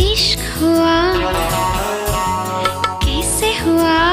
इश्क हुआ। कैसे हुआ?